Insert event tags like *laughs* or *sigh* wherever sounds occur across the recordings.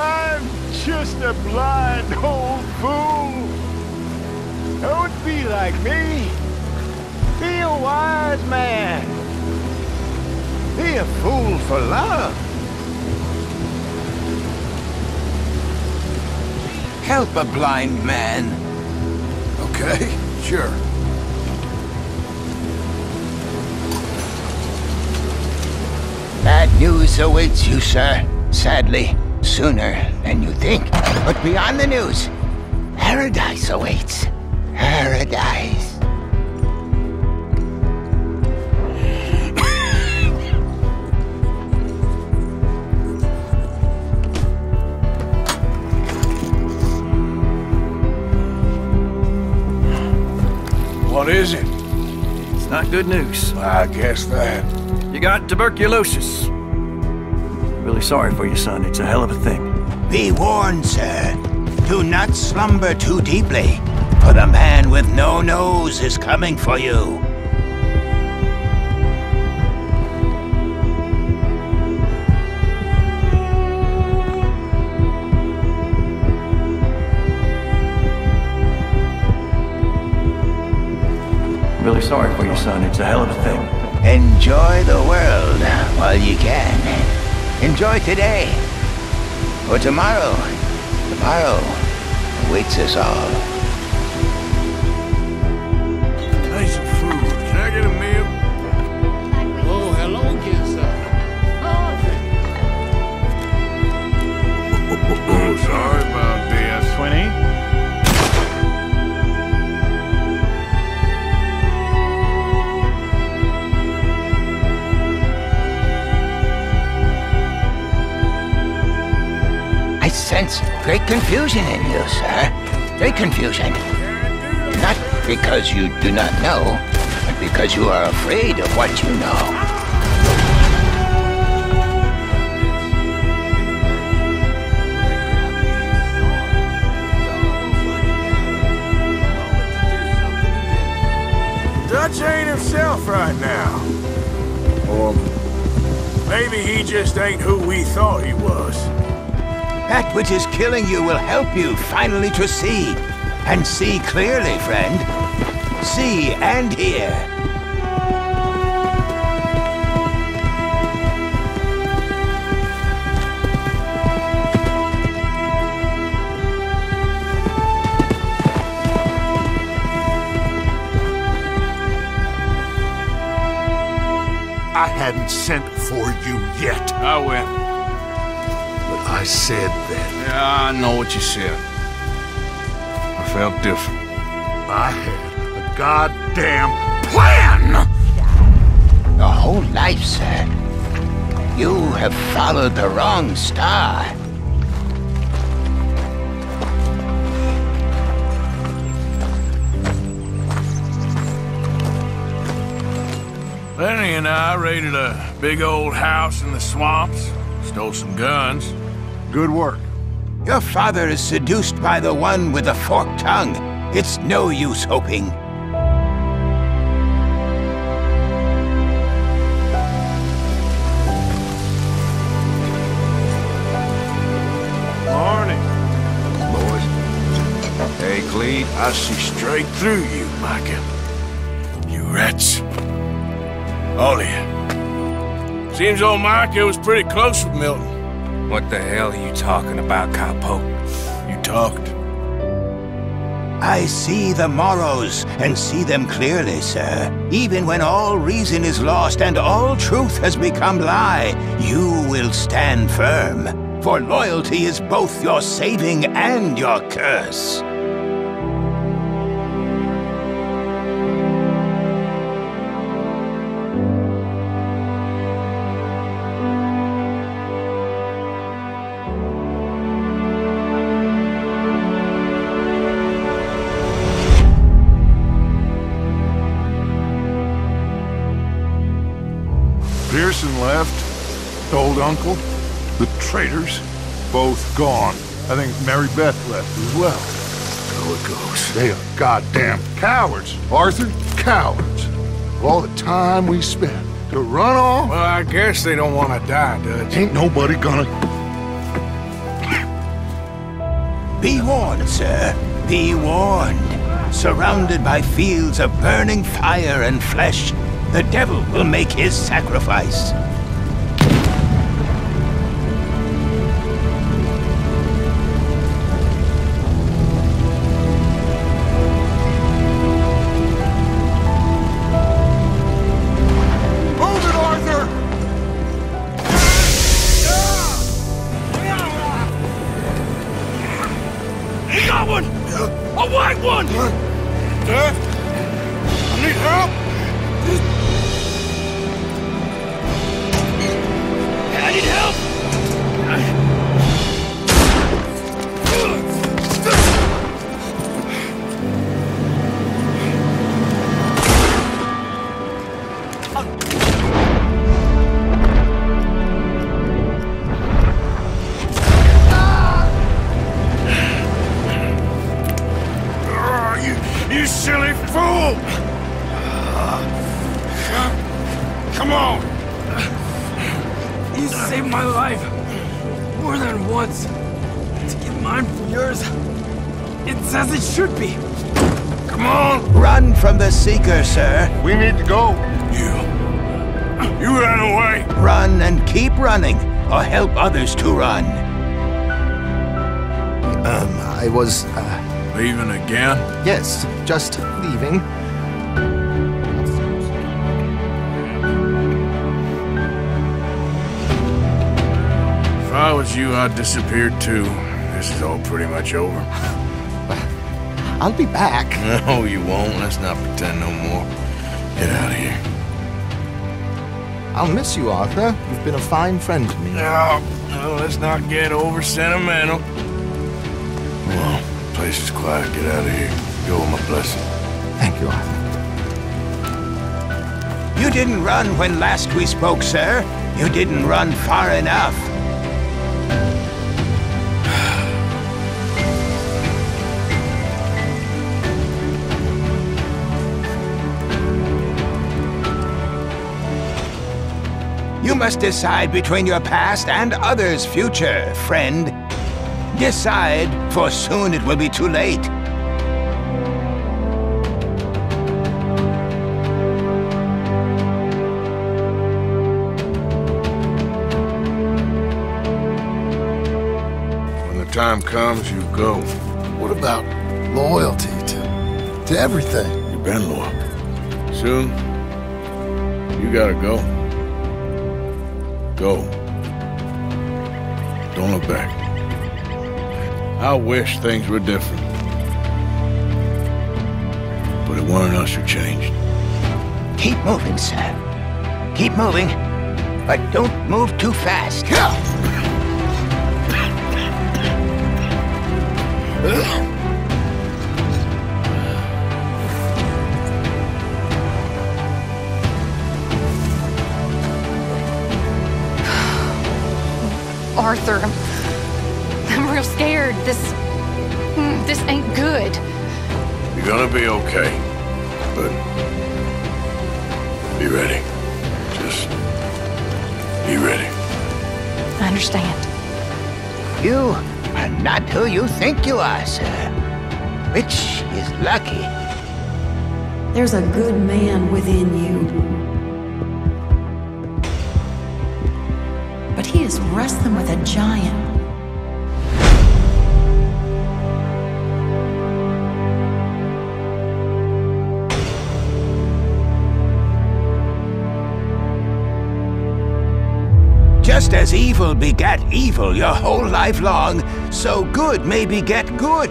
I'm just a blind old fool. Don't be like me. Be a wise man. Be a fool for love. Help a blind man. Okay, sure. Bad news awaits you, sir. Sadly, sooner than you think. But beyond the news, paradise awaits. Paradise. What is it? It's not good news. I guess that. You got tuberculosis. Really sorry for you, son. It's a hell of a thing. Be warned, sir. Do not slumber too deeply, for the man with no nose is coming for you. Really sorry for you, son. It's a hell of a thing. Enjoy the world while you can. Enjoy today. Or tomorrow, tomorrow awaits us all. Confusion in you, sir. Great confusion. Not because you do not know, but because you are afraid of what you know. Dutch ain't himself right now. Or maybe he just ain't who we thought he was. That which is killing you will help you finally to see. And see clearly, friend. See and hear. I hadn't sent for you yet, I went. I said that. Yeah, I know what you said. I felt different. I had a goddamn plan! Your whole life, sir. You have followed the wrong star. Lenny and I raided a big old house in the swamps, stole some guns. Good work. Your father is seduced by the one with the forked tongue. It's no use hoping. Morning. Boys. Hey, Cleet, I see straight through you, Micah. You rats. All of you. Seems old Micah was pretty close with Milton. What the hell are you talking about, Cowpoke? You talked. I see the morrows, and see them clearly, sir. Even when all reason is lost and all truth has become lie, you will stand firm. For loyalty is both your saving and your curse. Uncle. The traitors. Both gone. I think Mary Beth left as well. So it goes. They are goddamn cowards, Arthur. Cowards. All the time we spent to run off, Well, I guess they don't want to die, Dutch. ain't nobody gonna... Be warned, sir. Be warned. Surrounded by fields of burning fire and flesh, the devil will make his sacrifice. My life. More than once. To get mine from yours. It's as it should be. Come on! Run from the Seeker, sir. We need to go. You. You ran away! Run and keep running, or help others to run. Um, I was, uh, Leaving again? yes, just leaving. I was you, I'd disappear too. This is all pretty much over. *laughs* I'll be back. *laughs* No, you won't. Let's not pretend no more. Get out of here. I'll miss you, Arthur. You've been a fine friend to me. No, no, let's not get over sentimental. Come on, place is quiet. Get out of here. Go with my blessing. Thank you, Arthur. You didn't run when last we spoke, sir. You didn't run far enough. You must decide between your past and others' future, friend. Decide, for soon it will be too late. When the time comes, you go. What about loyalty to, to everything? You've been loyal. Soon, you gotta go. Go. Don't look back. I wish things were different. But it weren't us who changed. Keep moving, sir. Keep moving, but don't move too fast. Arthur, I'm, I'm real scared. This, mm, this ain't good. You're gonna be okay. But be ready. Just be ready. I understand. You are not who you think you are, sir. Which is lucky. There's a good man within you. Is with a giant. Just as evil begat evil your whole life long, so good may beget good.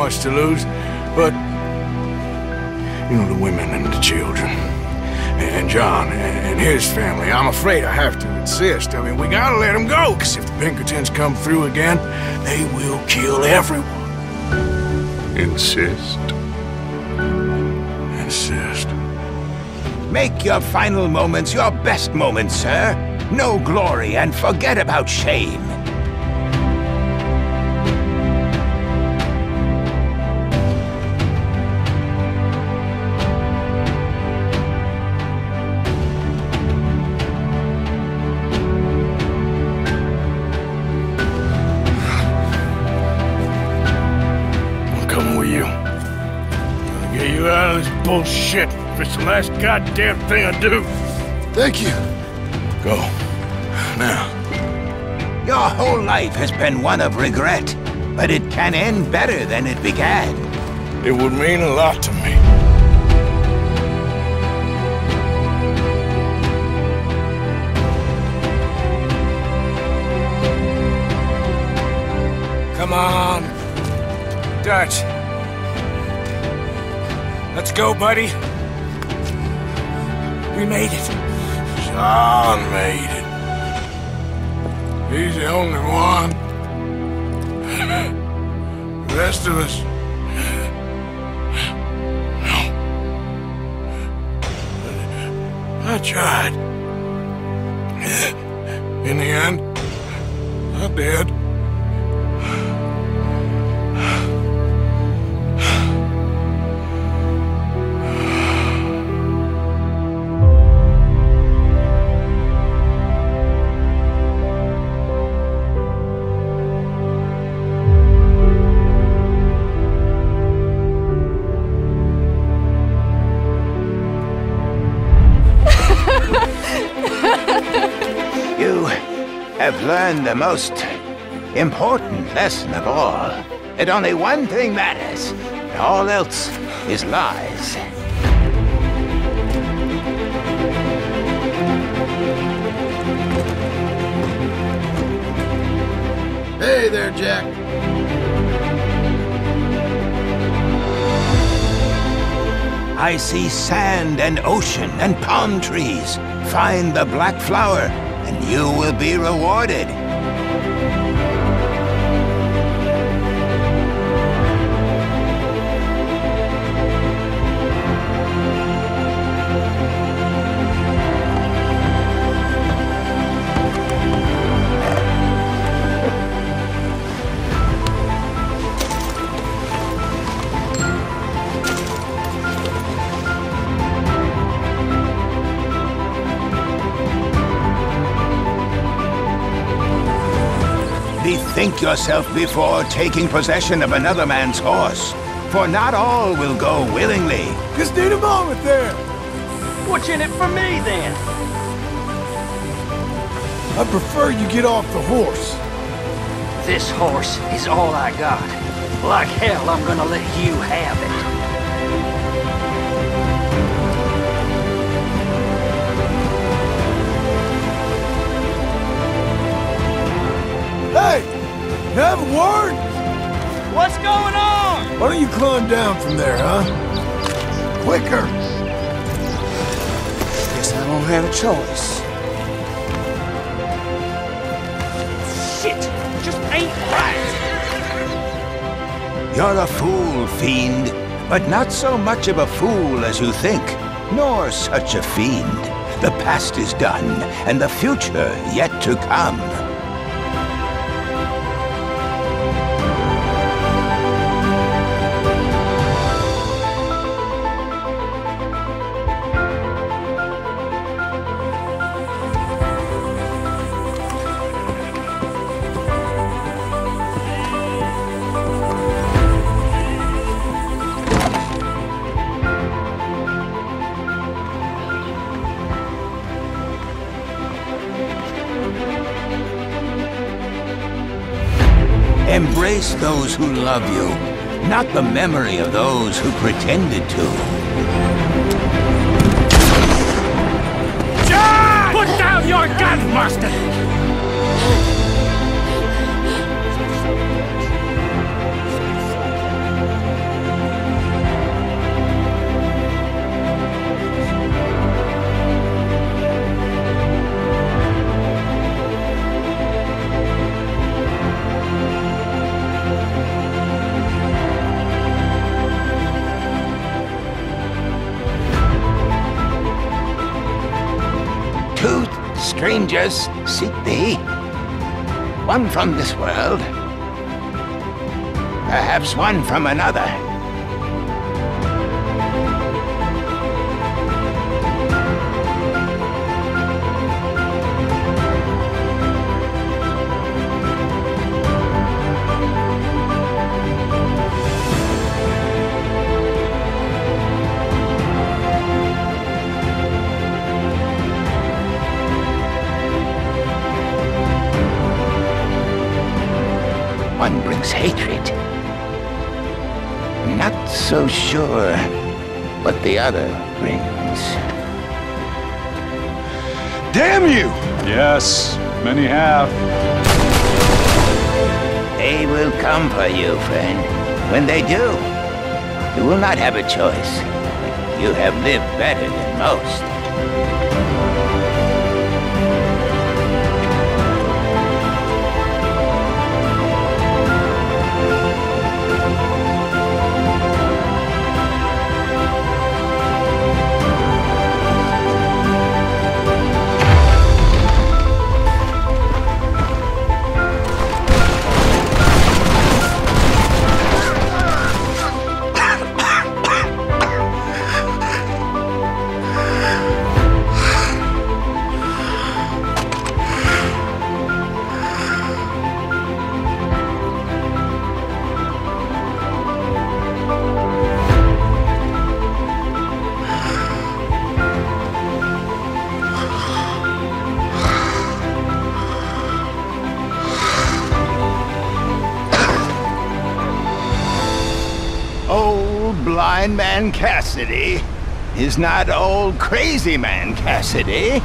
Much to lose, but you know the women and the children, and John and his family. I'm afraid I have to insist. I mean, we gotta let them go, because if the Pinkertons come through again, they will kill everyone. Insist. Insist. Make your final moments your best moments, sir. No glory and forget about shame. Bullshit. If it's the last goddamn thing I do. Thank you. Go. Now. Your whole life has been one of regret, but it can end better than it began. It would mean a lot to me. Come on. Dutch. Let's go, buddy. We made it. Sean made it. He's the only one. *laughs* The rest of us. No. I tried. *laughs* In the end, I did. Learned the most important lesson of all. That only one thing matters. All else is lies. Hey there, Jack. I see sand and ocean and palm trees. Find the black flower, and you will be rewarded. Yourself before taking possession of another man's horse, for not all will go willingly. Just need a moment there. What's in it for me, then? I prefer you get off the horse. This horse is all I got. Like hell, I'm gonna let you have it. Hey! You have a word? What's going on? Why don't you climb down from there, huh? Quicker! Guess I don't have a choice. Shit! Just ain't right! You're a fool, fiend, but not so much of a fool as you think, nor such a fiend. The past is done, and the future yet to come. Embrace those who love you, not the memory of those who pretended to. John! Put down your gun, Master! One from this world. Perhaps one from another. One brings hatred. Not so sure what the other brings. Damn you! Yes, many have. They will come for you, friend. When they do, you will not have a choice. You have lived better than most. Blind man Cassidy is not old crazy man Cassidy.